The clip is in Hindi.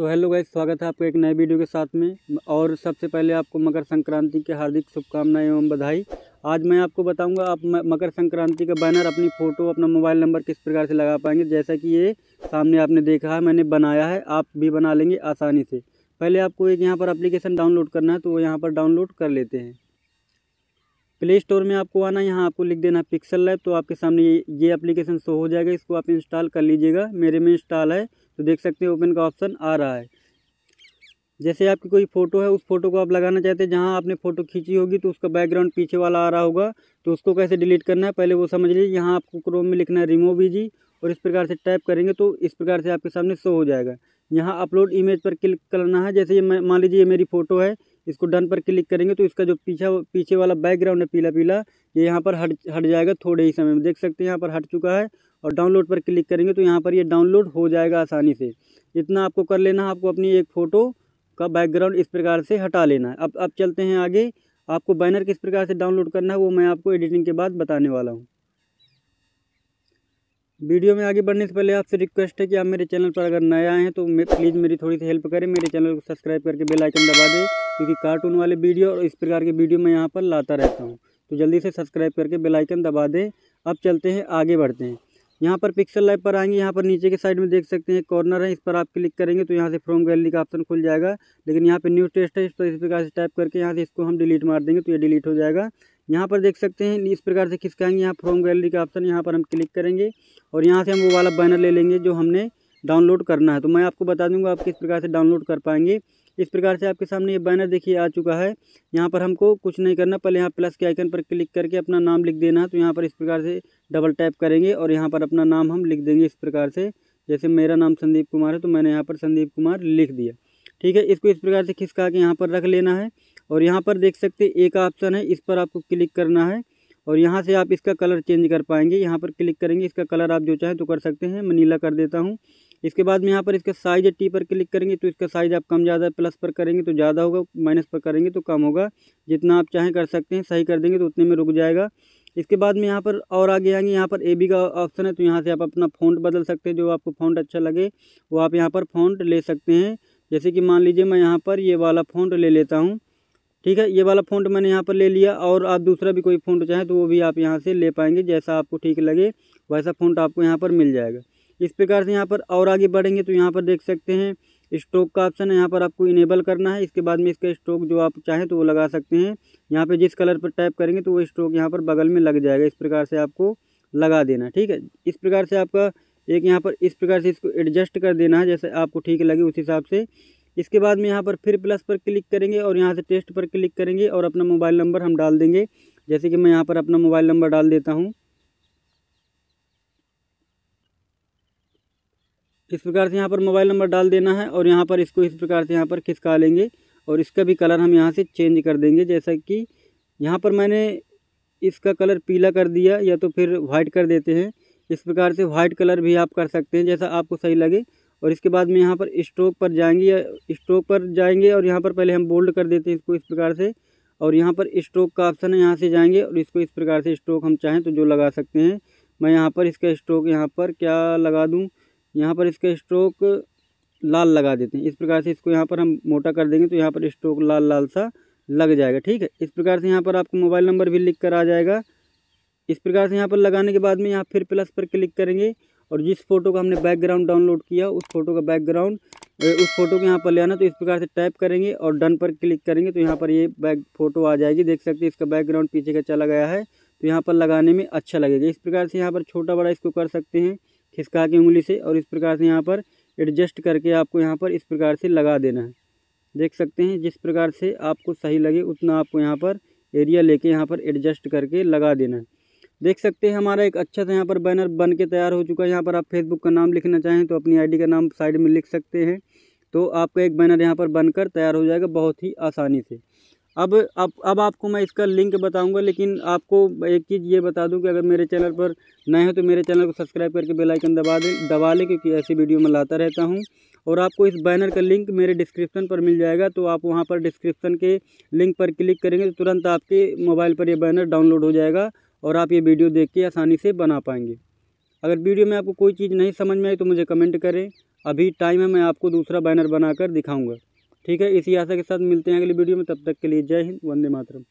सो हेलो गाइस, स्वागत है आपको एक नए वीडियो के साथ में। और सबसे पहले आपको मकर संक्रांति के हार्दिक शुभकामनाएँ एवं बधाई। आज मैं आपको बताऊँगा, आप मकर संक्रांति का बैनर अपनी फ़ोटो अपना मोबाइल नंबर किस प्रकार से लगा पाएँगे। जैसा कि ये सामने आपने देखा है, मैंने बनाया है, आप भी बना लेंगे आसानी से। पहले आपको एक यहाँ पर अप्लीकेशन डाउनलोड करना है तो वो यहाँ पर डाउनलोड कर लेते हैं। प्ले स्टोर में आपको आना यहाँ आपको लिख देना पिक्सल लैब तो आपके सामने ये ये एप्लीकेशन शो हो जाएगा, इसको आप इंस्टॉल कर लीजिएगा। मेरे में इंस्टॉल है तो देख सकते हैं ओपन का ऑप्शन आ रहा है। जैसे आपकी कोई फ़ोटो है, उस फ़ोटो को आप लगाना चाहते हैं, जहाँ आपने फ़ोटो खींची होगी तो उसका बैकग्राउंड पीछे वाला आ रहा होगा तो उसको कैसे डिलीट करना है, पहले वो समझ लीजिए। यहाँ आपको क्रोम में लिखना है रिमूव जी और इस प्रकार से टाइप करेंगे तो इस प्रकार से आपके सामने शो हो जाएगा। यहाँ अपलोड इमेज पर क्लिक करना है, जैसे ये मान लीजिए मेरी फ़ोटो है इसको डन पर क्लिक करेंगे तो इसका जो पीछा, पीछे वाला बैकग्राउंड है पीला पीला, ये यहाँ पर हट हट जाएगा थोड़े ही समय में। देख सकते हैं यहाँ पर हट चुका है और डाउनलोड पर क्लिक करेंगे तो यहाँ पर ये डाउनलोड हो जाएगा आसानी से। इतना आपको कर लेना है आपको अपनी एक फ़ोटो का बैकग्राउंड इस प्रकार से हटा लेना है। अब अब चलते हैं आगे। आपको बैनर किस प्रकार से डाउनलोड करना है वो मैं आपको एडिटिंग के बाद बताने वाला हूँ। वीडियो में आगे बढ़ने से पहले आपसे रिक्वेस्ट है कि आप मेरे चैनल पर अगर नए आए हैं तो प्लीज़ मेरी थोड़ी सी हेल्प करें, मेरे चैनल को सब्सक्राइब करके बेल आइकन दबा दें, क्योंकि कार्टून वाले वीडियो और इस प्रकार के वीडियो मैं यहाँ पर लाता रहता हूँ। तो जल्दी से सब्सक्राइब करके बेल आइकन दबा दें। अब चलते हैं, आगे बढ़ते हैं। यहाँ पर पिक्सल लाइव पर आएँगे, यहाँ पर नीचे के साइड में देख सकते हैं, कॉर्नर है, इस पर आप क्लिक करेंगे तो यहाँ से फ्रॉम गैलरी का ऑप्शन खुल जाएगा। लेकिन यहाँ पर न्यू टेस्ट है इस पर इस प्रकार से टाइप करके यहाँ से इसको हम डिलीट मार देंगे तो ये डिलीट हो जाएगा। यहाँ पर देख सकते हैं, इस प्रकार से खिसकाएँगे यहाँ फ्रॉम गैलरी का ऑप्शन यहाँ पर हम क्लिक करेंगे और यहाँ से हम वो वाला बैनर ले लेंगे जो हमने डाउनलोड करना है। तो मैं आपको बता दूँगा आप किस प्रकार से डाउनलोड कर पाएँगे। इस प्रकार से आपके सामने ये बैनर देखिए, आ चुका है। यहाँ पर हमको कुछ नहीं करना, पहले यहाँ प्लस के आइकन पर क्लिक करके अपना नाम लिख देना है। तो यहाँ पर इस प्रकार से डबल टैप करेंगे और यहाँ पर अपना नाम हम लिख देंगे इस प्रकार से। जैसे मेरा नाम संदीप कुमार है तो मैंने यहाँ पर संदीप कुमार लिख दिया। ठीक है, इसको इस प्रकार से खिसका के यहाँ पर रख लेना है। और यहाँ पर देख सकते हैं, एक ऑप्शन है, इस पर आपको क्लिक करना है और यहाँ से आप इसका कलर चेंज कर पाएँगे। यहाँ पर क्लिक करेंगे, इसका कलर आप जो चाहें तो कर सकते हैं, मैं नीला कर देता हूँ। इसके बाद में यहाँ पर इसका साइज़ टी पर क्लिक करेंगे तो इसका साइज़ आप कम ज़्यादा प्लस पर करेंगे तो ज़्यादा होगा माइनस पर करेंगे तो कम होगा। जितना आप चाहें कर सकते हैं, सही कर देंगे तो उतने में रुक जाएगा। इसके बाद में यहाँ पर और आगे आएँगे, यहाँ पर ए बी का ऑप्शन है तो यहाँ से आप अपना फ़ॉन्ट बदल सकते हैं, जो आपको फ़ॉन्ट अच्छा लगे, वो आप यहाँ पर फ़ॉन्ट ले सकते हैं। जैसे कि मान लीजिए मैं यहाँ पर ये वाला फ़ॉन्ट ले लेता हूँ। ठीक है, ये वाला फ़ॉन्ट मैंने यहाँ पर ले लिया और आप दूसरा भी कोई फ़ॉन्ट चाहें तो वो भी आप यहाँ से ले पाएँगे जैसा आपको ठीक लगे, वैसा फ़ॉन्ट आपको यहाँ पर मिल जाएगा। इस प्रकार से यहाँ पर और आगे बढ़ेंगे तो यहाँ पर देख सकते हैं स्ट्रोक का ऑप्शन है, यहाँ पर आपको इनेबल करना है, इसके बाद में इसका स्ट्रोक जो आप चाहें तो वो लगा सकते हैं। यहाँ पे जिस कलर पर टाइप करेंगे तो वो स्ट्रोक यहाँ पर बगल में लग जाएगा, इस प्रकार से आपको लगा देना ठीक है। इस प्रकार से आपका एक यहाँ पर इस प्रकार से इसको एडजस्ट कर देना है, जैसे आपको ठीक लगे उस हिसाब से। इसके बाद में यहाँ पर फिर प्लस पर क्लिक करेंगे और यहाँ से टेस्ट पर क्लिक करेंगे और अपना मोबाइल नंबर हम डाल देंगे। जैसे कि मैं यहाँ पर अपना मोबाइल नंबर डाल देता हूँ। इस प्रकार से यहाँ पर मोबाइल नंबर डाल देना है और यहाँ पर इसको इस प्रकार से यहाँ पर खिसका लेंगे और इसका भी कलर हम यहाँ से चेंज कर देंगे। जैसा कि यहाँ पर मैंने इसका कलर पीला कर दिया या तो फिर वाइट कर देते हैं। इस प्रकार से वाइट कलर भी आप कर सकते हैं जैसा आपको सही लगे। और इसके बाद में यहाँ पर स्ट्रोक पर जाएँगे स्ट्रोक पर जाएँगे और यहाँ पर पहले हम बोल्ड कर देते हैं इसको इस प्रकार से और यहाँ पर स्ट्रोक का ऑप्शन है यहाँ से जाएँगे और इसको इस प्रकार से स्ट्रोक हम चाहें तो जो लगा सकते हैं मैं यहाँ पर इसका स्ट्रोक यहाँ पर क्या लगा दूँ यहाँ पर इसका स्ट्रोक लाल लगा देते हैं इस प्रकार से इसको यहाँ पर हम मोटा कर देंगे तो यहाँ पर स्ट्रोक लाल लाल सा लग जाएगा ठीक है इस प्रकार से यहाँ पर आपको मोबाइल नंबर भी लिख कर आ जाएगा इस प्रकार से यहाँ पर लगाने के बाद में यहाँ फिर प्लस पर क्लिक करेंगे और जिस फ़ोटो का हमने बैकग्राउंड डाउनलोड किया, उस फ़ोटो का बैकग्राउंड उस फ़ोटो को यहाँ पर ले आना तो इस प्रकार से टाइप करेंगे और डन पर क्लिक करेंगे तो यहाँ पर ये बैक फ़ोटो आ जाएगी। देख सकते हैं इसका बैकग्राउंड पीछे का चला गया है तो यहाँ पर लगाने में अच्छा लगेगा। इस प्रकार से यहाँ पर छोटा बड़ा इसको कर सकते हैं, खिसका के उंगली से, और इस प्रकार से यहाँ पर एडजस्ट करके आपको यहाँ पर इस प्रकार से लगा देना है। देख सकते हैं, जिस प्रकार से आपको सही लगे, उतना आपको यहाँ पर एरिया लेके यहाँ पर एडजस्ट करके लगा देना है। देख सकते हैं हमारा एक अच्छा सा यहाँ पर बैनर बन के तैयार हो चुका है। यहाँ पर आप फेसबुक का नाम लिखना चाहें तो अपनी आईडी का नाम साइड में लिख सकते हैं। तो आपका एक बैनर यहाँ पर बनकर तैयार हो जाएगा बहुत ही आसानी से। अब अब अब आपको मैं इसका लिंक बताऊँगा, लेकिन आपको एक चीज़ ये बता दूँ कि अगर मेरे चैनल पर नए हो तो मेरे चैनल को सब्सक्राइब करके बेल आइकन दबा दें, दबा लें, क्योंकि ऐसी वीडियो मैं लाता रहता हूँ। और आपको इस बैनर का लिंक मेरे डिस्क्रिप्शन पर मिल जाएगा तो आप वहाँ पर डिस्क्रिप्शन के लिंक पर क्लिक करेंगे तो तुरंत आपके मोबाइल पर यह बैनर डाउनलोड हो जाएगा। और आप ये वीडियो देख के आसानी से बना पाएँगे। अगर वीडियो में आपको कोई चीज़ नहीं समझ में आई तो मुझे कमेंट करें। अभी टाइम है, मैं आपको दूसरा बैनर बनाकर दिखाऊँगा। ठीक है, इसी आशा के साथ मिलते हैं अगली वीडियो में। तब तक के लिए जय हिंद, वंदे मातरम।